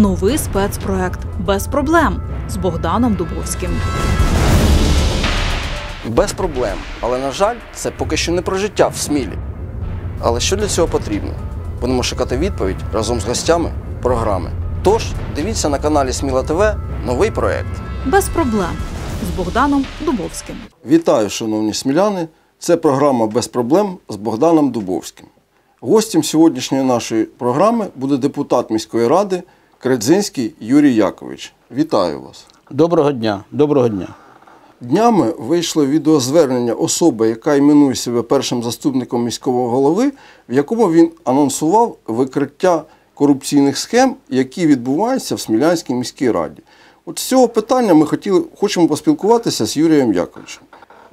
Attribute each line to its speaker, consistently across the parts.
Speaker 1: Новий спецпроект без проблем з Богданом Дубовським.
Speaker 2: Без проблем. Але, на жаль, це поки що не про життя в Смілі. Але що для цього потрібно? Будемо шукати відповідь разом з гостями програми. Тож, дивіться на каналі Сміла ТВ новий проект.
Speaker 1: Без проблем з Богданом Дубовським.
Speaker 2: Вітаю, шановні сміляни! Це програма Без проблем з Богданом Дубовським. Гостем сьогоднішньої нашої програми буде депутат міської ради Кредзинський Юрій Якович. Вітаю вас!
Speaker 3: Доброго дня, доброго дня.
Speaker 2: Днями вийшло відеозвернення особи, яка іменує себе першим заступником міського голови, в якому він анонсував викриття корупційних схем, які відбуваються в Смілянській міській раді. От з цього питання ми хотіли, хочемо поспілкуватися з Юрієм Яковичем.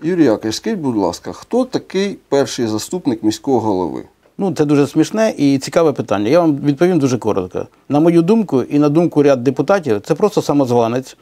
Speaker 2: Юрій Якович, скажіть, будь ласка, хто такий перший заступник міського голови?
Speaker 3: Ну, це дуже смішне і цікаве питання. Я вам відповім дуже коротко. На мою думку, і на думку ряд депутатів, це просто самозванець.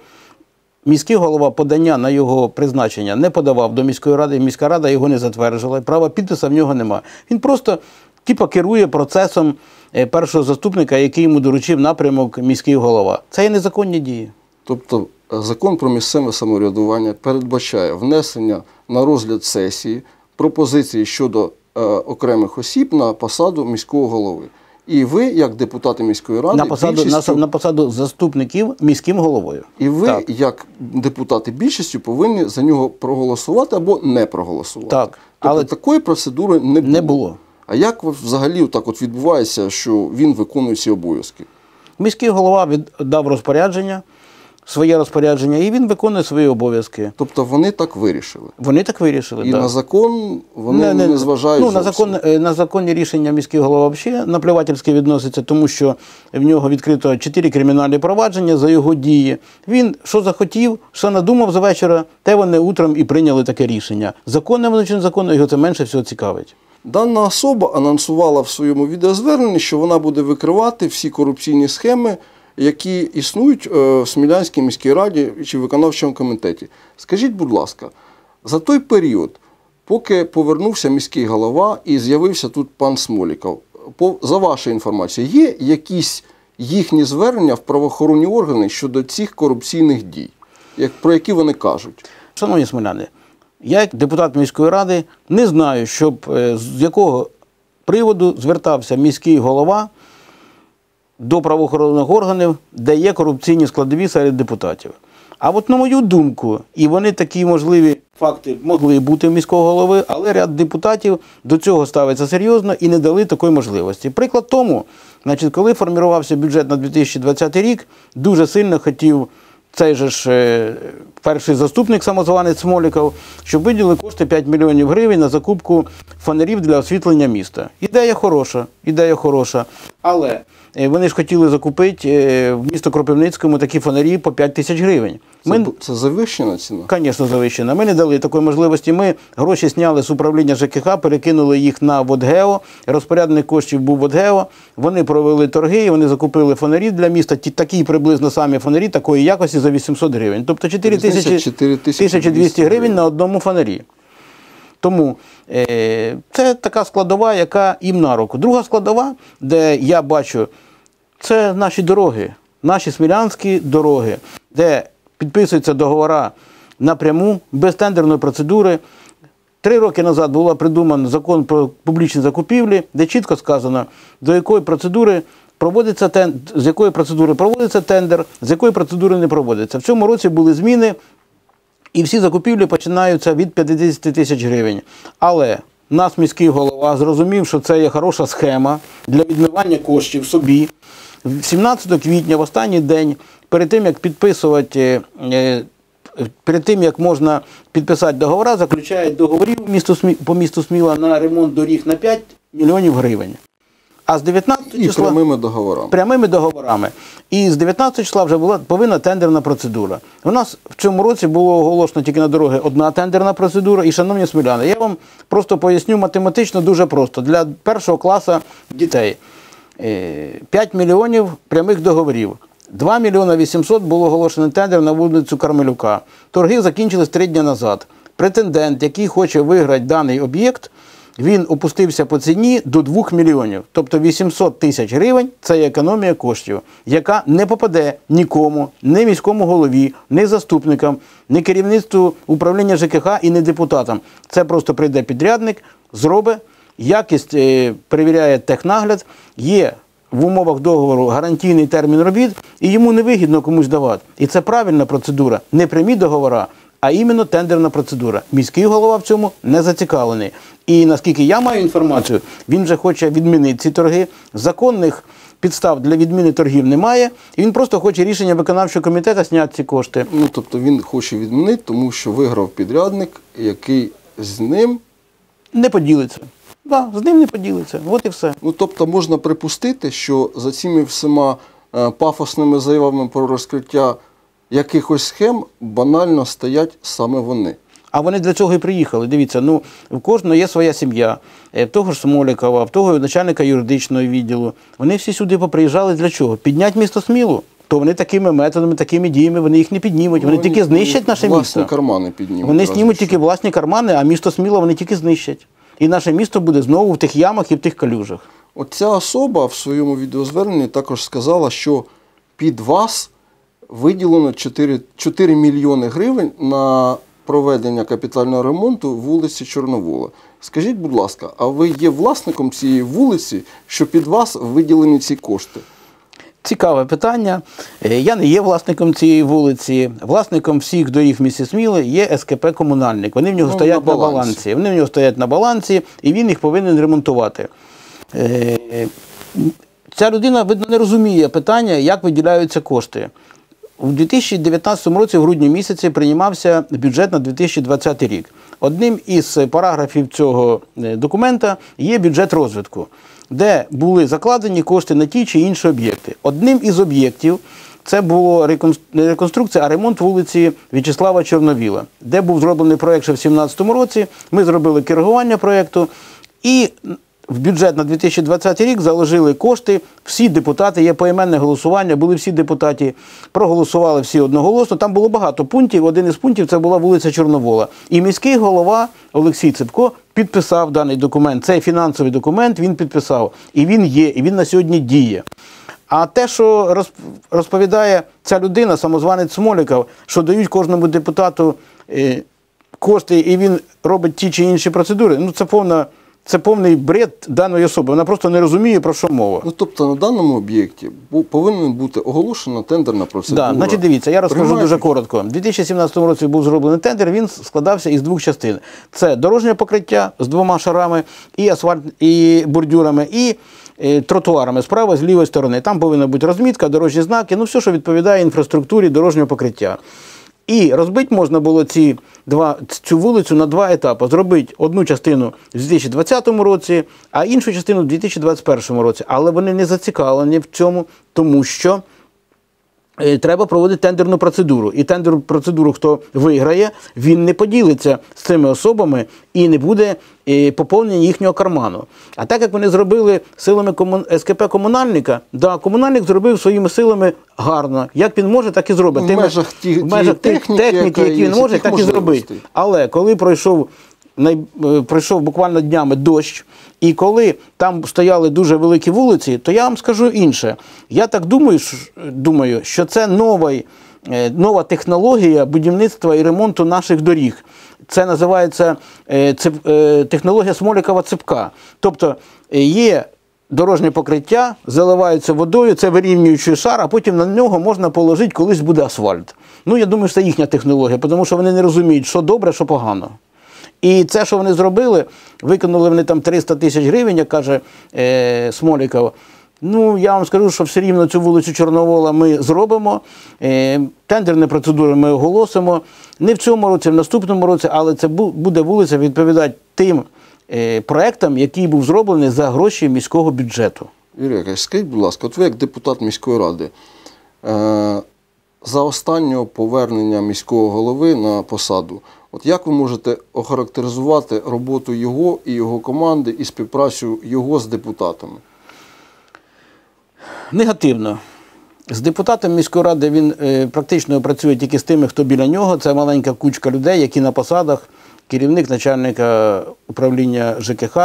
Speaker 3: Міський голова подання на його призначення не подавав до міської ради, міська рада його не затверджувала, права підпису в нього немає. Він просто типу, керує процесом е, першого заступника, який йому доручив напрямок міський голова. Це є незаконні дії.
Speaker 2: Тобто е, закон про місцеве самоврядування передбачає внесення на розгляд сесії пропозиції щодо окремих осіб на посаду міського голови. І ви, як депутати міської ради,
Speaker 3: На посаду,
Speaker 2: більшістю-
Speaker 3: на, на посаду заступників міським головою.
Speaker 2: і ви,
Speaker 3: Так.
Speaker 2: як депутати більшістю, повинні за нього проголосувати або не проголосувати.
Speaker 3: Так,
Speaker 2: Тобто
Speaker 3: але-
Speaker 2: такої процедури не було.
Speaker 3: Не було.
Speaker 2: А як взагалі так от відбувається, що він виконує ці обов'язки?
Speaker 3: Міський голова віддав розпорядження, своє розпорядження, і він виконує свої обов'язки.
Speaker 2: Тобто вони так вирішили.
Speaker 3: Вони так вирішили.
Speaker 2: І
Speaker 3: так.
Speaker 2: на закон вони не, зважають.
Speaker 3: ну, на,
Speaker 2: зовсім.
Speaker 3: закон, е, на законні рішення міський голова взагалі наплювательськи відноситься, тому що в нього відкрито чотири кримінальні провадження за його дії. Він що захотів, що надумав з вечора, те вони утром і прийняли таке рішення. Законне воно чи незаконне, його це менше всього цікавить.
Speaker 2: Дана особа анонсувала в своєму відеозверненні, що вона буде викривати всі корупційні схеми, які існують е, в Смілянській міській раді чи виконавчому комітеті. Скажіть, будь ласка, за той період, поки повернувся міський голова і з'явився тут пан Смоліков, за вашою інформацією, є якісь їхні звернення в правоохоронні органи щодо цих корупційних дій, як, про які вони кажуть?
Speaker 3: Шановні смоляни, я як депутат міської ради не знаю, щоб е, з якого приводу звертався міський голова до правоохоронних органів, де є корупційні складові серед депутатів. А от на мою думку, і вони такі можливі факти могли бути в міського голови, але ряд депутатів до цього ставиться серйозно і не дали такої можливості. Приклад тому, значить, коли формувався бюджет на 2020 рік, дуже сильно хотів цей же ж е, перший заступник самозванець Смоліков, щоб виділили кошти 5 мільйонів гривень на закупку фонарів для освітлення міста. Ідея хороша, ідея хороша. Але вони ж хотіли закупити е, в місто Кропивницькому такі фонарі по 5 тисяч гривень.
Speaker 2: Це,
Speaker 3: Ми,
Speaker 2: б- це завищена ціна?
Speaker 3: Звісно, завищена. Ми не дали такої можливості. Ми гроші зняли з управління ЖКХ, перекинули їх на Водгео. Розпорядник коштів був Водгео. Вони провели торги, і вони закупили фонарі для міста. Ті такі приблизно самі фонарі такої якості за 800 гривень. Тобто 4
Speaker 2: Різниця
Speaker 3: тисячі
Speaker 2: 4200
Speaker 3: 1200 гривень на одному фонарі. Тому е, це така складова, яка їм на руку. Друга складова, де я бачу, це наші дороги, наші смілянські дороги, де підписуються договори напряму, без тендерної процедури. Три роки назад був придуманий закон про публічні закупівлі, де чітко сказано, до якої процедури проводиться тендер, з якої процедури проводиться тендер, з якої процедури не проводиться. В цьому році були зміни, і всі закупівлі починаються від 50 тисяч гривень. Але нас міський голова зрозумів, що це є хороша схема для відмивання коштів собі. 17 квітня, в останній день, перед тим як підписувати. е, Перед тим як можна підписати договори, заключають договорів по місту Сміла на ремонт доріг на 5 мільйонів гривень. А з 19
Speaker 2: І
Speaker 3: числа
Speaker 2: прямими договорами.
Speaker 3: прямими договорами. І з 19 числа вже була повинна тендерна процедура. У нас в цьому році було оголошено тільки на дороги одна тендерна процедура. І, шановні сміляни, я вам просто поясню математично дуже просто. Для першого класу дітей 5 мільйонів прямих договорів. 2 мільйона 800 було оголошено тендер на вулицю Кармелюка. Торги закінчились три дні назад. Претендент, який хоче виграти даний об'єкт, він опустився по ціні до 2 мільйонів. Тобто 800 тисяч гривень це економія коштів, яка не попаде нікому, ні міському голові, ні заступникам, ні керівництву управління ЖКХ і не депутатам. Це просто прийде підрядник, зробить, якість е, перевіряє технагляд, є в умовах договору гарантійний термін робіт, і йому не вигідно комусь давати. І це правильна процедура, не прямі договора, а іменно тендерна процедура. Міський голова в цьому не зацікавлений. І наскільки я маю інформацію, він вже хоче відмінити ці торги. Законних підстав для відміни торгів немає. І він просто хоче рішення виконавчого комітету зняти ці кошти.
Speaker 2: Ну, тобто він хоче відмінити, тому що виграв підрядник, який з ним.
Speaker 3: Не поділиться. Да, з ним не поділиться. От і все.
Speaker 2: Ну, тобто можна припустити, що за цими всіма е, пафосними заявами про розкриття якихось схем банально стоять саме вони.
Speaker 3: А вони для цього і приїхали. Дивіться, ну в кожного є своя сім'я, Е, в того ж Смолікова, в того начальника юридичного відділу. Вони всі сюди поприїжджали для чого? Підняти місто Смілу. То вони такими методами, такими діями вони їх не піднімуть. Вони, тільки знищать наше
Speaker 2: власні
Speaker 3: місто.
Speaker 2: кармани піднімуть.
Speaker 3: Вони знімуть
Speaker 2: що.
Speaker 3: тільки власні кармани, а місто Сміло вони тільки знищать. І наше місто буде знову в тих ямах і в тих калюжах.
Speaker 2: От ця особа в своєму відеозверненні також сказала, що під вас виділено 4, 4 мільйони гривень на проведення капітального ремонту вулиці Чорновола. Скажіть, будь ласка, а ви є власником цієї вулиці, що під вас виділені ці кошти?
Speaker 3: Цікаве питання. Е, Я не є власником цієї вулиці. Власником всіх доріг місті Сміли є СКП Комунальник. Вони в нього
Speaker 2: Ну,
Speaker 3: стоять
Speaker 2: на
Speaker 3: на
Speaker 2: балансі.
Speaker 3: балансі. Вони в нього стоять на балансі, і він їх повинен ремонтувати. Е, Ця людина, видно, не розуміє питання, як виділяються кошти. У 2019 році, в грудні місяці, приймався бюджет на 2020 рік. Одним із параграфів цього е, документа є бюджет розвитку, де були закладені кошти на ті чи інші об'єкти. Одним із об'єктів це було реконструкція, а ремонт вулиці В'ячеслава Чорновіла, де був зроблений проєкт ще в 2017 році. Ми зробили коригування проєкту. І в бюджет на 2020 рік заложили кошти. Всі депутати, є поіменне голосування, були всі депутати, проголосували всі одноголосно. Там було багато пунктів. Один із пунктів це була вулиця Чорновола. І міський голова Олексій Цепко підписав даний документ. Цей фінансовий документ він підписав. І він є, і він на сьогодні діє. А те, що роз- розповідає ця людина, самозванець Смоліков, що дають кожному депутату е, кошти, і він робить ті чи інші процедури, ну це повна. Це повний бред даної особи. Вона просто не розуміє, про що мова.
Speaker 2: Ну, тобто на даному об'єкті повинна бути оголошена тендерна процедура.
Speaker 3: Да, значить, дивіться, я розкажу
Speaker 2: Приймають
Speaker 3: дуже коротко. У 2017 році був зроблений тендер. Він складався із двох частин: це дорожнє покриття з двома шарами, і асфальт, і бордюрами, і е, тротуарами з правої, з лівої сторони. Там повинна бути розмітка, дорожні знаки, ну все, що відповідає інфраструктурі дорожнього покриття. І розбити можна було ці два, цю вулицю на два етапи. Зробити одну частину в 2020 році, а іншу частину в 2021 році. Але вони не зацікавлені в цьому, тому що треба проводити тендерну процедуру. І тендерну процедуру, хто виграє, він не поділиться з цими особами і не буде е, поповнення їхнього карману. А так як вони зробили силами. СКП комунальника, да, комунальник зробив своїми силами гарно. Як він може, так і зробить.
Speaker 2: В межах ті-
Speaker 3: в межах тих
Speaker 2: техніки,
Speaker 3: техніки, які він може, так і зробить. Але коли пройшов най... е, пройшов буквально днями дощ, і коли там стояли дуже великі вулиці, то я вам скажу інше. Я так думаю, думаю, що це новий, е, нова технологія будівництва і ремонту наших доріг. Це називається е, технологія Смолікова цепка. Тобто є дорожнє покриття, заливається водою, це вирівнюючий шар, а потім на нього можна положити, колись буде асфальт. Ну, я думаю, що це їхня технологія, тому що вони не розуміють, що добре, що погано. І це, що вони зробили, виконали вони там 300 тисяч гривень, як каже е, Смоліков. Ну, я вам скажу, що все рівно цю вулицю Чорновола ми зробимо. Е, тендерні процедури ми оголосимо. Не в цьому році, в наступному році, але це буде вулиця відповідати тим е, проектам, який був зроблений за гроші міського бюджету.
Speaker 2: Юрій Яковлевич, скажіть, будь ласка, от ви як депутат міської ради, е, за останнього повернення міського голови на посаду, от як ви можете охарактеризувати роботу його і його команди і співпрацю його з депутатами?
Speaker 3: Негативно. З депутатом міської ради він е, практично працює тільки з тими, хто біля нього. Це маленька кучка людей, які на посадах керівник начальника управління ЖКХ.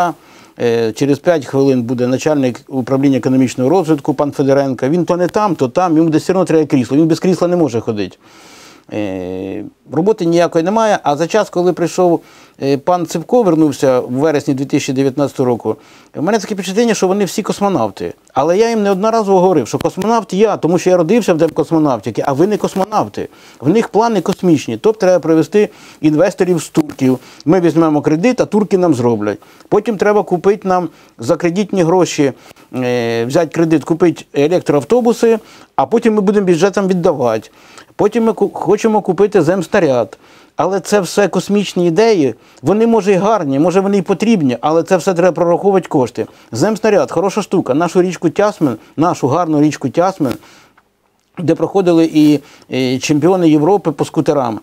Speaker 3: Е, Через 5 хвилин буде начальник управління економічного розвитку пан Федоренко. Він то не там, то там, йому десь одно треба крісло. Він без крісла не може ходити. Е, Роботи ніякої немає. А за час, коли прийшов пан Цивко, вернувся в вересні 2019 року, в мене таке впечатлення, що вони всі космонавти. Але я їм неодноразово говорив, що космонавт я, тому що я родився в день космонавтики, а ви не космонавти. В них плани космічні. Тобто треба привезти інвесторів з турків. Ми візьмемо кредит, а турки нам зроблять. Потім треба купити нам за кредитні гроші, е, взяти кредит, купити електроавтобуси, а потім ми будемо бюджетом віддавати. Потім ми хочемо купити земснаряд. Але це все космічні ідеї. Вони може і гарні, може вони і потрібні, але це все треба прораховувати кошти. Земснаряд, хороша штука. Нашу річку Тясмин, нашу гарну річку Тясмин, де проходили і чемпіони Європи по скутерам.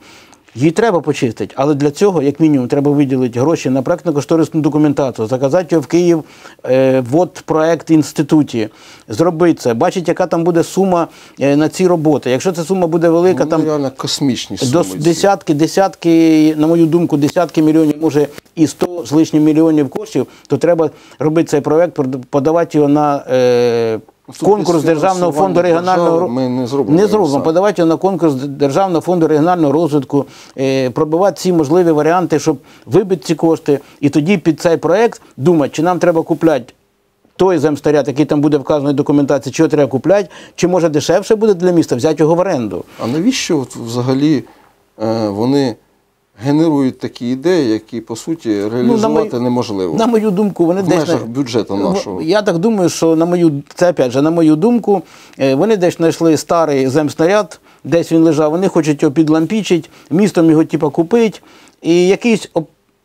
Speaker 3: Її треба почистити, але для цього, як мінімум, треба виділити гроші на проектно-кошторисну документацію, заказати його в Київ е, в проект інституті, зробити це, бачити, яка там буде сума е, на ці роботи. Якщо ця сума буде велика,
Speaker 2: Ну,
Speaker 3: там
Speaker 2: реально космічні суми. ці.
Speaker 3: десятки, десятки, на мою думку, десятки мільйонів, може і 100 з лишнім мільйонів коштів, то треба робити цей проект, подавати його на е, конкурс Державного фонду регіонального
Speaker 2: ми не зробимо
Speaker 3: не зробимо. Подавати на конкурс Державного фонду регіонального розвитку, е, пробивати ці можливі варіанти, щоб вибити ці кошти, і тоді під цей проект думати, чи нам треба купляти той земстаряд, який там буде вказаний в документації, чи його треба купляти, чи може дешевше буде для міста взяти його в оренду.
Speaker 2: А навіщо от взагалі е, вони генерують такі ідеї, які по суті реалізувати
Speaker 3: мою-
Speaker 2: неможливо?
Speaker 3: Ну, На мою думку, вони
Speaker 2: В
Speaker 3: десь
Speaker 2: межах
Speaker 3: на-
Speaker 2: бюджету нашого.
Speaker 3: Я так думаю, що на мою це опять же, на мою думку, е, вони десь знайшли старий земснаряд, десь він лежав. Вони хочуть його підлампічити, містом його типа купити, і якийсь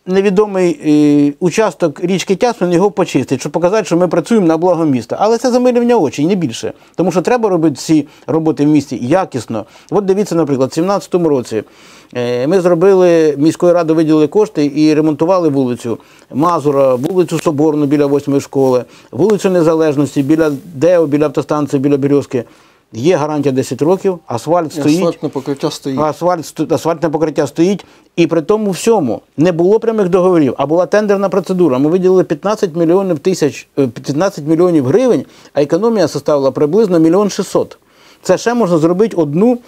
Speaker 3: невідомий е, участок річки Тясмин його почистить, щоб показати, що ми працюємо на благо міста. Але це замилювання очі, і не більше. Тому що треба робити ці роботи в місті якісно. От дивіться, наприклад, в 2017 році е, ми зробили міською радою виділили кошти і ремонтували вулицю Мазура, вулицю Соборну біля восьмої школи, вулицю Незалежності біля ДЕО, біля автостанції, біля Березки. Є гарантія 10 років, асфальт стоїть.
Speaker 2: Асфальтне покриття стоїть.
Speaker 3: Асфальт, асфальтне покриття стоїть, і при тому всьому не було прямих договорів, а була тендерна процедура. Ми виділили 15 мільйонів тисяч, е, 15 мільйонів гривень, а економія составила приблизно мільйон 600. Це ще можна зробити одну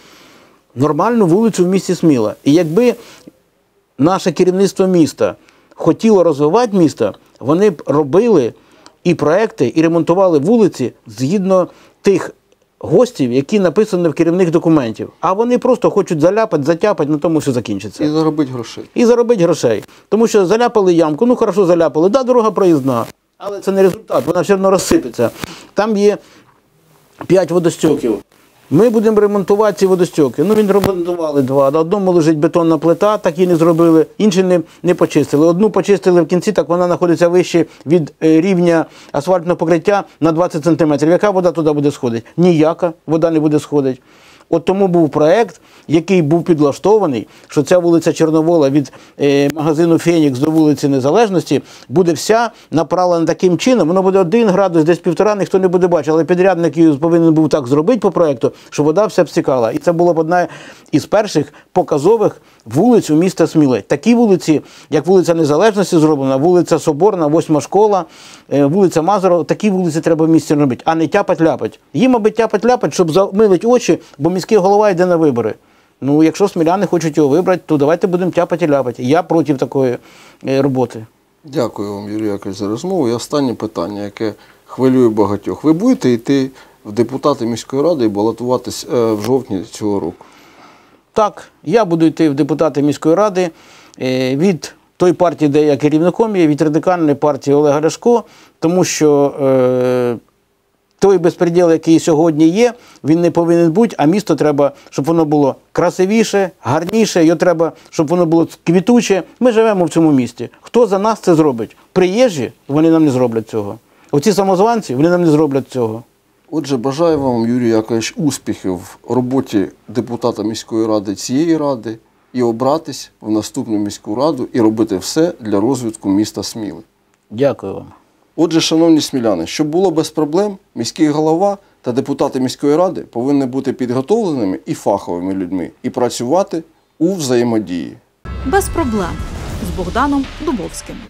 Speaker 3: нормальну вулицю в місті Сміла. І якби наше керівництво міста хотіло розвивати місто, вони б робили і проекти, і ремонтували вулиці згідно тих гостів, які написані в керівних документів. А вони просто хочуть заляпати, затяпати, на тому все закінчиться.
Speaker 2: І заробити грошей.
Speaker 3: І заробити грошей. Тому що заляпали ямку, ну хорошо заляпали, да, дорога проїзна. Але це не результат, вона все одно розсипеться. Там є 5 водостьоків. Ми будемо ремонтувати ці водостьоки. Ну, він ремонтували два. На одному лежить бетонна плита, так її не зробили, інші не, не почистили. Одну почистили в кінці, так вона знаходиться вище від е, рівня асфальтного покриття на 20 см. Яка вода туди буде сходити? Ніяка вода не буде сходити. От тому був проект, який був підлаштований, що ця вулиця Чорновола від е, магазину Фенікс до вулиці Незалежності буде вся направлена таким чином. Воно буде один градус, десь півтора, ніхто не буде бачити. Але підрядник її повинен був так зробити по проекту, щоб вода вся встікала. І це було б одна із перших показових вулиць у міста Сміли. Такі вулиці, як вулиця Незалежності зроблена, вулиця Соборна, восьма школа, е, вулиця Мазурова, такі вулиці треба в місті робити, а не тяпать-ляпать. Їм аби тяпать-ляпать, щоб замилити очі, бо міський голова йде на вибори. Ну, якщо сміляни хочуть його вибрати, то давайте будемо тяпати і ляпати. Я проти такої е, роботи.
Speaker 2: Дякую вам, Юрій Яковлевич, за розмову. І останнє питання, яке хвилює багатьох. Ви будете йти в депутати міської ради і балотуватись е, в жовтні цього року?
Speaker 3: Так, я буду йти в депутати міської ради е, від той партії, де я керівником є, від радикальної партії Олега Ляшко, тому що той безпреділ, який сьогодні є, він не повинен бути, а місто треба, щоб воно було красивіше, гарніше, його треба, щоб воно було квітуче. Ми живемо в цьому місті. Хто за нас це зробить? Приїжджі, вони нам не зроблять цього. Оці самозванці, вони нам не зроблять цього.
Speaker 2: Отже, бажаю вам, Юрій Яковлевич, успіхів в роботі депутата міської ради цієї ради і обратись в наступну міську раду і робити все для розвитку міста Сміли.
Speaker 3: Дякую вам.
Speaker 2: Отже, шановні сміляни, щоб було без проблем, міський голова та депутати міської ради повинні бути підготовленими і фаховими людьми і працювати у взаємодії.
Speaker 1: Без проблем. з Богданом Дубовським.